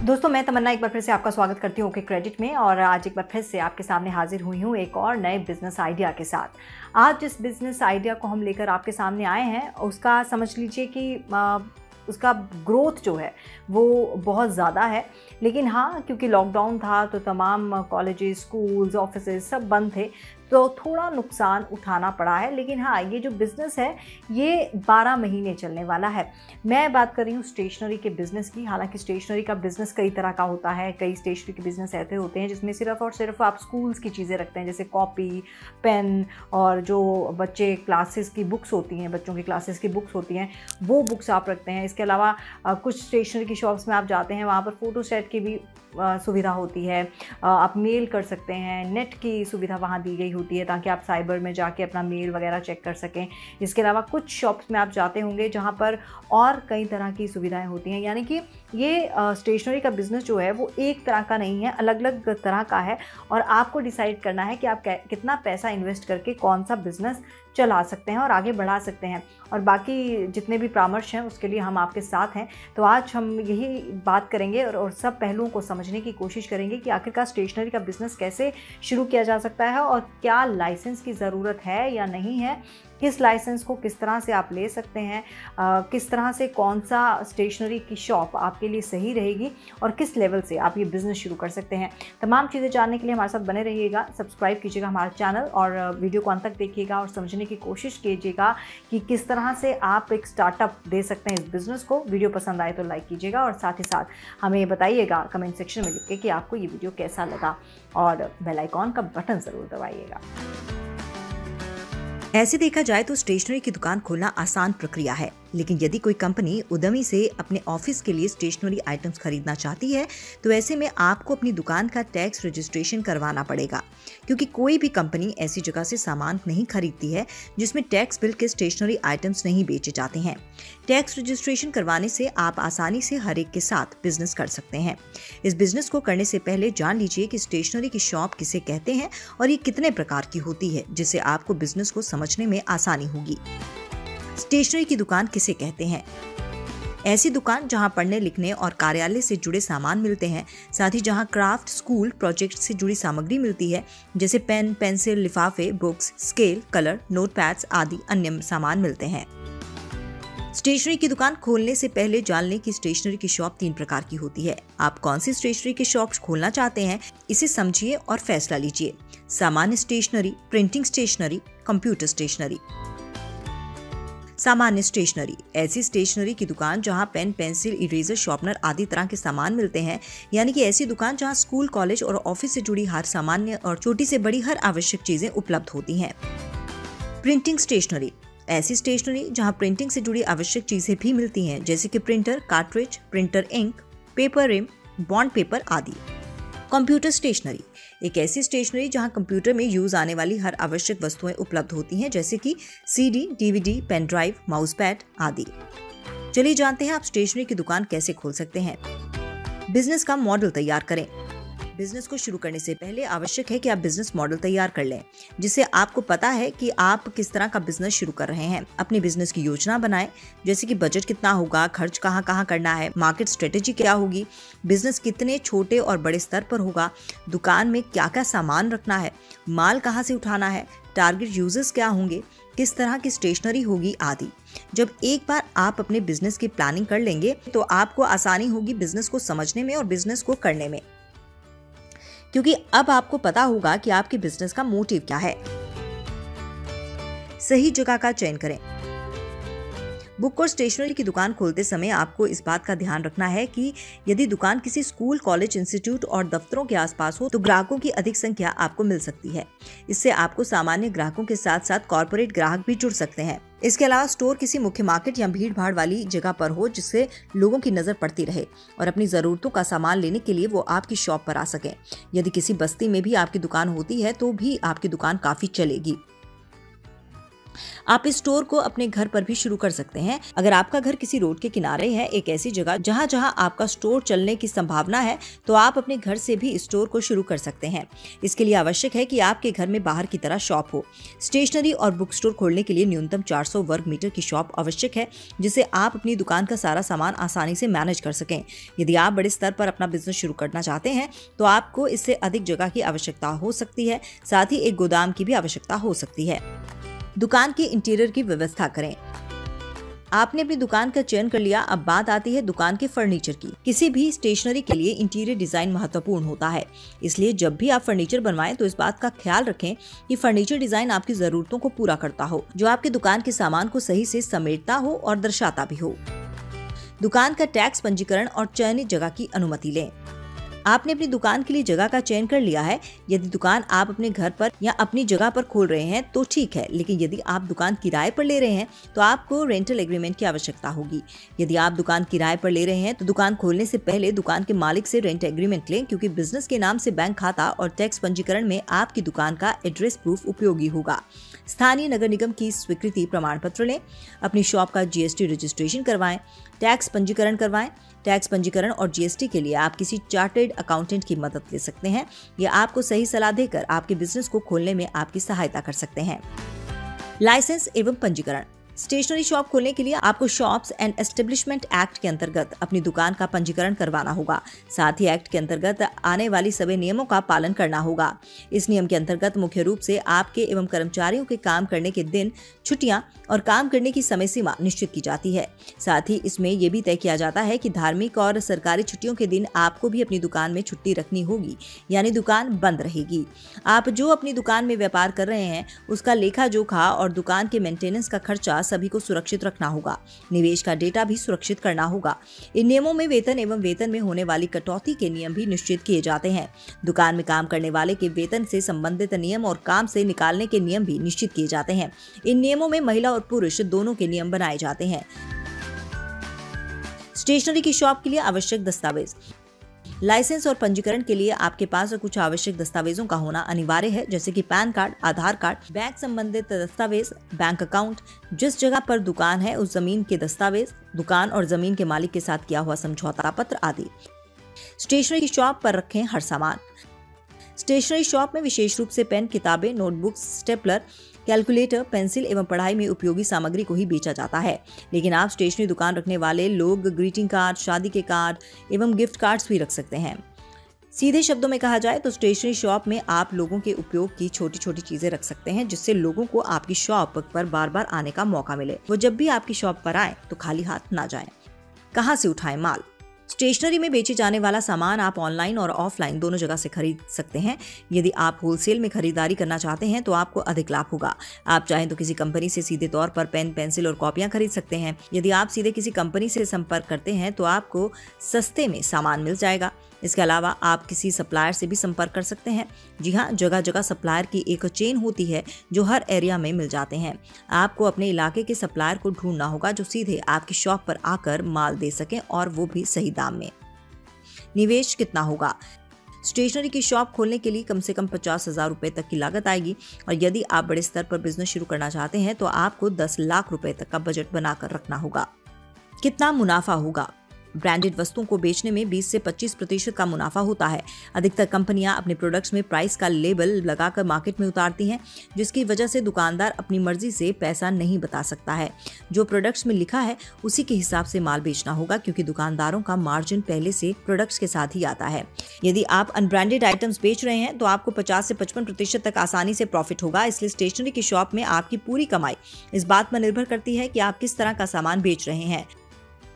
दोस्तों, मैं तमन्ना एक बार फिर से आपका स्वागत करती हूँ ओके क्रेडिट में और आज एक बार फिर से आपके सामने हाजिर हुई हूँ एक और नए बिज़नेस आइडिया के साथ। आज जिस बिज़नेस आइडिया को हम लेकर आपके सामने आए हैं, उसका समझ लीजिए कि उसका ग्रोथ जो है, वो बहुत ज़्यादा है। लेकिन हाँ क्योंकि लॉकडाउन था तो तमाम कॉलेज स्कूल्स ऑफ़िस सब बंद थे तो थोड़ा नुकसान उठाना पड़ा है। लेकिन हाँ ये जो बिज़नेस है, ये 12 महीने चलने वाला है। मैं बात कर रही हूँ स्टेशनरी के बिज़नेस की। हालाँकि स्टेशनरी का बिज़नेस कई तरह का होता है। कई स्टेशनरी के बिज़नेस ऐसे होते हैं जिसमें सिर्फ़ और सिर्फ़ आप स्कूल्स की चीज़ें रखते हैं, जैसे कॉपी पेन और जो बच्चे क्लासेस की बुक्स होती हैं, बच्चों की क्लासेस की बुक्स होती हैं, वो बुक्स आप रखते हैं। इसके अलावा कुछ स्टेशनरी की शॉप्स में आप जाते हैं, वहाँ पर फ़ोटो सेट की भी सुविधा होती है। आप मेल कर सकते हैं नेट की सुविधा वहाँ दी गई होती है ताकि आप साइबर में जाके अपना मेल वगैरह चेक कर सकें। इसके अलावा कुछ शॉप्स में आप जाते होंगे जहाँ पर और कई तरह की सुविधाएँ होती हैं। यानी कि ये स्टेशनरी का बिज़नेस जो है वो एक तरह का नहीं है अलग अलग तरह का है और आपको डिसाइड करना है कि आप कितना पैसा इन्वेस्ट करके कौन सा बिज़नेस चला सकते हैं और आगे बढ़ा सकते हैं। और बाकी जितने भी परामर्श हैं उसके लिए हम आपके साथ हैं। तो आज हम यही बात करेंगे और, और सब पहलुओं को समझने की कोशिश करेंगे कि आखिरकार स्टेशनरी का बिज़नेस कैसे शुरू किया जा सकता है और क्या लाइसेंस की ज़रूरत है या नहीं है किस लाइसेंस को किस तरह से आप ले सकते हैं किस तरह से कौन सा स्टेशनरी की शॉप आपके लिए सही रहेगी और किस लेवल से आप ये बिज़नेस शुरू कर सकते हैं। तमाम चीज़ें जानने के लिए हमारे साथ बने रहिएगा सब्सक्राइब कीजिएगा हमारा चैनल और वीडियो को अंत तक देखिएगा और समझने की कोशिश कीजिएगा कि किस तरह से आप एक स्टार्टअप दे सकते हैं इस बिज़नेस को। वीडियो पसंद आए तो लाइक कीजिएगा और साथ ही साथ हमें बताइएगा कमेंट सेक्शन में लिख के कि आपको ये वीडियो कैसा लगा और बेल आइकॉन का बटन ज़रूर दबाइएगा। ऐसे देखा जाए तो स्टेशनरी की दुकान खोलना आसान प्रक्रिया है। लेकिन यदि कोई कंपनी उद्यमी से अपने ऑफ़िस के लिए स्टेशनरी आइटम्स खरीदना चाहती है तो ऐसे में आपको अपनी दुकान का टैक्स रजिस्ट्रेशन करवाना पड़ेगा। क्योंकि कोई भी कंपनी ऐसी जगह से सामान नहीं खरीदती है, जिसमें टैक्स बिल के स्टेशनरी आइटम्स नहीं बेचे जाते हैं। टैक्स रजिस्ट्रेशन करवाने से आप आसानी से हर एक के साथ बिज़नेस कर सकते हैं। इस बिज़नेस को करने से पहले जान लीजिए कि स्टेशनरी की शॉप किसे कहते हैं और ये कितने प्रकार की होती है, जिससे आपको बिज़नेस को समझने में आसानी होगी। स्टेशनरी की दुकान किसे कहते हैं? ऐसी दुकान जहाँ पढ़ने, लिखने और कार्यालय से जुड़े सामान मिलते हैं, साथ ही जहाँ क्राफ्ट, स्कूल, प्रोजेक्ट से जुड़ी सामग्री मिलती है, जैसे पेन, पेंसिल, लिफाफे, books, scale, colour note pads आदि अन्य सामान मिलते हैं। स्टेशनरी की दुकान खोलने से पहले जान लें कि स्टेशनरी की शॉप तीन प्रकार की होती है। आप कौन सी स्टेशनरी की शॉप खोलना चाहते हैं, इसे समझिए और फैसला लीजिए। सामान्य stationery, printing stationery, computer stationery. सामान्य स्टेशनरी, ऐसी स्टेशनरी की दुकान जहाँ पेन, पेंसिल, इरेजर शॉर्पनर आदि तरह के सामान मिलते हैं। यानी कि ऐसी दुकान जहाँ स्कूल, कॉलेज और ऑफ़िस से जुड़ी हर सामान्य और छोटी से बड़ी हर आवश्यक चीज़ें उपलब्ध होती हैं। प्रिंटिंग स्टेशनरी, ऐसी स्टेशनरी जहाँ प्रिंटिंग से जुड़ी आवश्यक चीज़ें भी मिलती हैं, जैसे कि printer, cartridge, printer, ink, paper ream, bond paper आदि। Computer stationery. एक ऐसी स्टेशनरी जहाँ कंप्यूटर में यूज़ आने वाली हर आवश्यक वस्तुएँ उपलब्ध होती हैं जैसे कि CD, DVD pen drive mouse pad आदि। चलिए जानते हैं आप स्टेशनरी की दुकान कैसे खोल सकते हैं। बिज़नेस का मॉडल तैयार करें। बिज़नेस को शुरू करने से पहले आवश्यक है कि आप बिज़नेस मॉडल तैयार कर लें, जिससे आपको पता है कि आप किस तरह का बिज़नेस शुरू कर रहे हैं। अपने बिज़नेस की योजना बनाएँ, जैसे कि बजट कितना होगा, खर्च कहाँ कहाँ करना है, मार्केट स्ट्रेटेजी क्या होगी, बिज़नेस कितने छोटे और बड़े स्तर पर होगा, दुकान में क्या क्या सामान रखना है, माल कहाँ से उठाना है टारगेट यूज़र्स क्या होंगे, किस तरह की स्टेशनरी होगी आदि। जब एक बार आप अपने बिज़नेस की प्लानिंग कर लेंगे तो आपको आसानी होगी बिज़नेस को समझने में और बिज़नेस को करने में। क्योंकि अब आपको पता होगा कि आपके बिज़नेस का मोटिव क्या है। सही जगह का चयन करें। बुक और स्टेशनरी की दुकान खोलते समय आपको इस बात का ध्यान रखना है कि यदि दुकान किसी स्कूल, कॉलेज, इंस्टीट्यूट और दफ्तरों के आसपास हो तो ग्राहकों की अधिक संख्या आपको मिल सकती है। इससे आपको सामान्य ग्राहकों के साथ साथ कॉरपोरेट ग्राहक भी जुड़ सकते हैं। इसके अलावा स्टोर किसी मुख्य मार्केट या भीड़ भाड़ वाली जगह पर हो, जिससे लोगों की नज़र पड़ती रहे और अपनी जरूरतों का सामान लेने के लिए वो आपकी शॉप पर आ सके। यदि किसी बस्ती में भी आपकी दुकान होती है तो भी आपकी दुकान काफ़ी चलेगी। आप इस स्टोर को अपने घर पर भी शुरू कर सकते हैं। अगर आपका घर किसी रोड के किनारे है, एक ऐसी जगह, जहाँ जहाँ आपका स्टोर चलने की संभावना है तो आप अपने घर से भी स्टोर को शुरू कर सकते हैं। इसके लिए आवश्यक है कि आपके घर में बाहर की तरह शॉप हो। स्टेशनरी और बुक स्टोर खोलने के लिए न्यूनतम 400 वर्ग मीटर की शॉप आवश्यक है, जिसे आप अपनी दुकान का सारा सामान आसानी से मैनेज कर सकें। यदि आप बड़े स्तर पर अपना बिज़नेस शुरू करना चाहते हैं तो आपको इससे अधिक जगह की आवश्यकता हो सकती है, साथ ही एक गोदाम की भी आवश्यकता हो सकती है। दुकान के इंटीरियर की व्यवस्था करें। आपने अपनी दुकान का चयन कर लिया, अब बात आती है दुकान के फर्नीचर की। किसी भी स्टेशनरी के लिए इंटीरियर डिज़ाइन महत्वपूर्ण होता है। इसलिए जब भी आप फर्नीचर बनवाएँ तो इस बात का ख्याल रखें कि फर्नीचर डिज़ाइन आपकी जरूरतों को पूरा करता हो, जो आपके दुकान के सामान को सही से समेटता हो और दर्शाता भी हो। दुकान का टैक्स पंजीकरण और चयनित जगह की अनुमति लें। आपने अपनी दुकान के लिए जगह का चयन कर लिया है। यदि दुकान आप अपने घर पर या अपनी जगह पर खोल रहे हैं तो ठीक है। लेकिन यदि आप दुकान किराए पर ले रहे हैं तो आपको रेंटल एग्रीमेंट की आवश्यकता होगी। यदि आप दुकान किराए पर ले रहे हैं तो दुकान खोलने से पहले दुकान के मालिक से रेंट एग्रीमेंट लें, क्योंकि बिज़नेस के नाम से बैंक खाता और टैक्स पंजीकरण में आपकी दुकान का एड्रेस प्रूफ उपयोगी होगा। स्थानीय नगर निगम की स्वीकृति प्रमाण पत्र लें, अपनी शॉप का जीएसटी रजिस्ट्रेशन करवाएँ, टैक्स पंजीकरण करवाएँ। टैक्स पंजीकरण और जीएसटी के लिए आप किसी चार्टेड अकाउंटेंट की मदद ले सकते हैं या आपको सही सलाह देकर आपके बिज़नेस को खोलने में आपकी सहायता कर सकते हैं। लाइसेंस एवं पंजीकरण। स्टेशनरी शॉप खोलने के लिए आपको शॉप्स एंड एस्टेब्लिशमेंट एक्ट के अंतर्गत अपनी दुकान का पंजीकरण करवाना होगा। साथ ही एक्ट के अंतर्गत आने वाली सभी नियमों का पालन करना होगा। इस नियम के अंतर्गत मुख्य रूप से आपके एवं कर्मचारियों के काम करने के दिन छुट्टियाँ और काम करने की समय सीमा निश्चित की जाती है। साथ ही इसमें यह भी तय किया जाता है कि धार्मिक और सरकारी छुट्टियों के दिन आपको भी अपनी दुकान में छुट्टी रखनी होगी, यानी दुकान बंद रहेगी। आप जो अपनी दुकान में व्यापार कर रहे हैं, उसका लेखा जोखा और दुकान के मेंटेनेंस का खर्चा सभी को सुरक्षित रखना होगा। निवेश का डेटा भी सुरक्षित करना होगा। इन नियमों में वेतन एवं वेतन में होने वाली कटौती के नियम भी निश्चित किए जाते हैं। दुकान में काम करने वाले के वेतन से संबंधित नियम और काम से निकालने के नियम भी निश्चित किए जाते हैं। इन नियमों में महिला और पुरुष दोनों के नियम बनाए जाते हैं। स्टेशनरी की शॉप के लिए आवश्यक दस्तावेज़। लाइसेंस और पंजीकरण के लिए आपके पास कुछ आवश्यक दस्तावेजों का होना अनिवार्य है, जैसे कि PAN card, Aadhaar card, bank संबंधित दस्तावेज़, बैंक अकाउंट। जिस जगह पर दुकान है, उस ज़मीन के दस्तावेज़, दुकान और ज़मीन के मालिक के साथ किया हुआ समझौता पत्र आदि। स्टेशनरी शॉप पर रखें हर सामान। स्टेशनरी शॉप में विशेष रूप से पेन, किताबें, नोटबुक्स, स्टेपलर कैलकुलेटर, पेंसिल एवं पढ़ाई में उपयोगी सामग्री को ही बेचा जाता है। लेकिन आप स्टेशनरी दुकान रखने वाले लोग ग्रीटिंग कार्ड, शादी के कार्ड एवं गिफ्ट कार्ड्स भी रख सकते हैं। सीधे शब्दों में कहा जाए तो स्टेशनरी शॉप में आप लोगों के उपयोग की छोटी छोटी चीज़ें रख सकते हैं, जिससे लोगों को आपकी शॉप पर बार बार आने का मौका मिले। वो जब भी आपकी शॉप पर आए तो खाली हाथ ना जाए। कहाँ से उठाएँ माल? स्टेशनरी में बेचे जाने वाला सामान आप ऑनलाइन और ऑफलाइन दोनों जगह से खरीद सकते हैं। यदि आप होलसेल में खरीदारी करना चाहते हैं तो आपको अधिक लाभ होगा। आप चाहें तो किसी कंपनी से सीधे तौर पर पेन, पेंसिल और कॉपियाँ खरीद सकते हैं। यदि आप सीधे किसी कंपनी से संपर्क करते हैं तो आपको सस्ते में सामान मिल जाएगा। इसके अलावा आप किसी सप्लायर से भी संपर्क कर सकते हैं। जी हाँ जगह जगह सप्लायर की एक चेन होती है जो हर एरिया में मिल जाते हैं। आपको अपने इलाके के सप्लायर को ढूंढना होगा जो सीधे आपकी शॉप पर आकर माल दे सकें और वो भी सही दाम में। निवेश कितना होगा? स्टेशनरी की शॉप खोलने के लिए कम से कम पचास हज़ार रुपए तक की लागत आएगी और यदि आप बड़े स्तर पर बिज़नेस शुरू करना चाहते हैं तो आपको दस लाख रुपए तक का बजट बनाकर रखना होगा। कितना मुनाफा होगा? ब्रांडेड वस्तुओं को बेचने में 20 से 25 प्रतिशत का मुनाफा होता है। अधिकतर कंपनियाँ अपने प्रोडक्ट्स में प्राइस का लेबल लगाकर मार्केट में उतारती हैं, जिसकी वजह से दुकानदार अपनी मर्ज़ी से पैसा नहीं बता सकता है। जो प्रोडक्ट्स में लिखा है, उसी के हिसाब से माल बेचना होगा, क्योंकि दुकानदारों का मार्जिन पहले से प्रोडक्ट्स के साथ ही आता है। यदि आप अनब्रांडेड आइटम्स बेच रहे हैं तो आपको पचास से पचपन प्रतिशत तक आसानी से प्रॉफिट होगा। इसलिए स्टेशनरी की शॉप में आपकी पूरी कमाई। इस बात पर निर्भर करती है कि आप किस तरह का सामान बेच रहे हैं।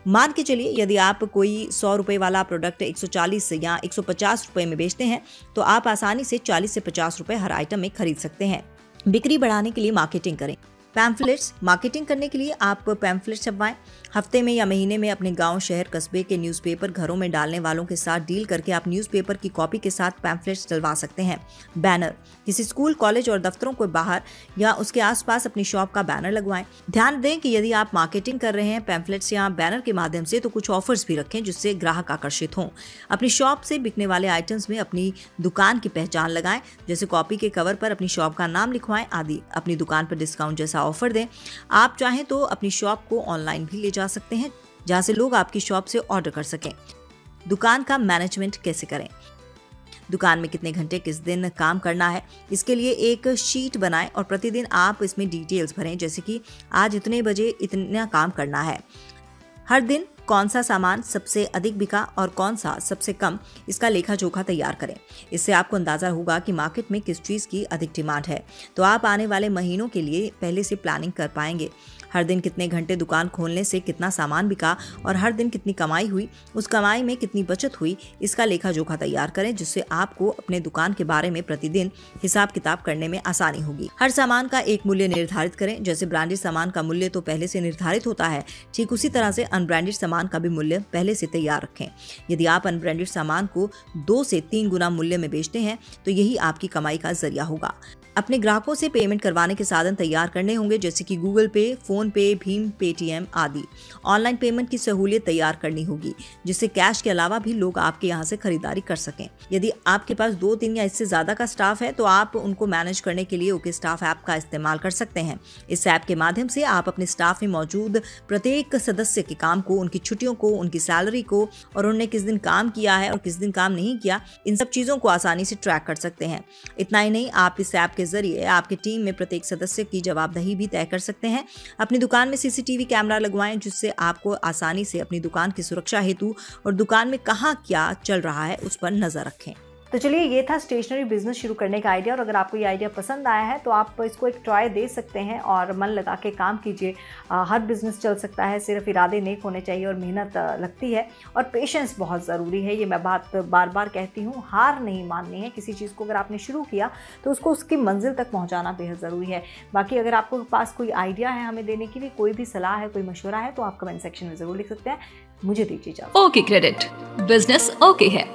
मान के चलिए, यदि आप कोई सौ रुपये वाला प्रोडक्ट 140 या 150 रुपए में बेचते हैं तो आप आसानी से 40 से 50 रुपए हर आइटम में खरीद सकते हैं। बिक्री बढ़ाने के लिए मार्केटिंग करें। पैम्फलेट्स मार्केटिंग करने के लिए आप पैम्फलेट छपवाएँ। हफ़्ते में या महीने में अपने गाँव, शहर, कस्बे के न्यूज़पेपर घरों में डालने वालों के साथ डील करके आप न्यूज़पेपर की कॉपी के साथ पैम्फलेट्स डलवा सकते हैं। बैनर किसी स्कूल कॉलेज और दफ्तरों को बाहर या उसके आसपास अपनी शॉप का बैनर लगवाएँ। ध्यान दें कि यदि आप मार्केटिंग कर रहे हैं पैम्फलेट्स या बैनर के माध्यम से तो कुछ ऑफर्स भी रखें जिससे ग्राहक आकर्षित हों। अपनी शॉप से बिकने वाले आइटम्स में अपनी दुकान की पहचान लगाएँ, जैसे कॉपी के कवर पर अपनी शॉप का नाम लिखवाएँ, आदि। अपनी दुकान पर डिस्काउंट जैसा ऑफ़र दें। आप चाहें तो अपनी शॉप को ऑनलाइन भी ले जा सकते हैं, जहाँ से लोग आपकी शॉप से ऑर्डर कर सकें। दुकान का मैनेजमेंट कैसे करें? दुकान में कितने घंटे किस दिन काम करना है? इसके लिए एक शीट बनाएँ और प्रतिदिन आप इसमें डिटेल्स भरें, जैसे कि आज इतने बजे इतना काम करना है। हर दिन कौन सा सामान सबसे अधिक बिका और कौन सा सबसे कम? इसका लेखा जोखा तैयार करें। इससे आपको अंदाज़ा होगा कि मार्केट में किस चीज़ की अधिक डिमांड है। तो आप आने वाले महीनों के लिए पहले से प्लानिंग कर पाएँगे। हर दिन कितने घंटे दुकान खोलने से कितना सामान बिका और हर दिन कितनी कमाई हुई, उस कमाई में कितनी बचत हुई, इसका लेखा जोखा तैयार करें, जिससे आपको अपने दुकान के बारे में प्रतिदिन हिसाब किताब करने में आसानी होगी। हर सामान का एक मूल्य निर्धारित करें। जैसे ब्रांडेड सामान का मूल्य तो पहले से निर्धारित होता है, ठीक उसी तरह से अनब्रांडेड सामान का भी मूल्य पहले से तैयार रखें। यदि आप अनब्रांडेड सामान को दो से तीन गुना मूल्य में बेचते हैं तो यही आपकी कमाई का ज़रिया होगा। अपने ग्राहकों से पेमेंट करवाने के साधन तैयार करने होंगे, जैसे कि गूगल पे फ़ोन पे भीम पेटीएम आदि। ऑनलाइन पेमेंट की सहूलियत तैयार करनी होगी, जिससे कैश के अलावा भी लोग आपके यहाँ से खरीदारी कर सकें। यदि आपके पास दो तीन या इससे ज़्यादा का स्टाफ है तो आप उनको मैनेज करने के लिए ओके स्टाफ ऐप का इस्तेमाल कर सकते हैं। इस ऐप के माध्यम से आप अपने स्टाफ में मौजूद प्रत्येक सदस्य के काम को, उनकी छुट्टियों को, उनकी सैलरी को और उन्होंने किस दिन काम किया है और किस दिन काम नहीं किया, इन सब चीज़ों को आसानी से ट्रैक कर सकते हैं। इतना ही नहीं, आप इस ऐप के के ज़रिए आपकी टीम में प्रत्येक सदस्य की जवाबदही भी तय कर सकते हैं। अपनी दुकान में सीसीटीवी कैमरा लगवाएँ, जिससे आपको आसानी से अपनी दुकान की सुरक्षा हेतु और दुकान में कहाँ क्या चल रहा है, उस पर नज़र रखें। तो चलिए ये था स्टेशनरी बिज़नेस शुरू करने का आइडिया और अगर आपको ये आइडिया पसंद आया है तो आप इसको एक ट्राई दे सकते हैं और मन लगा के काम कीजिए। हर बिज़नेस चल सकता है, सिर्फ़ इरादे नेक होने चाहिए और मेहनत लगती है और पेशेंस बहुत ज़रूरी है, ये मैं बात बार बार कहती हूँ। हार नहीं माननी है, किसी चीज़ को अगर आपने शुरू किया तो उसको उसकी मंजिल तक पहुँचाना बेहद ज़रूरी है। बाकी अगर आपको पास कोई आइडिया है हमें देने के लिए, कोई भी सलाह है, कोई मशवरा है तो आप कमेंट सेक्शन में ज़रूर लिख सकते हैं। मुझे दीजिए ओके क्रेडिट। बिज़नेस ओके है।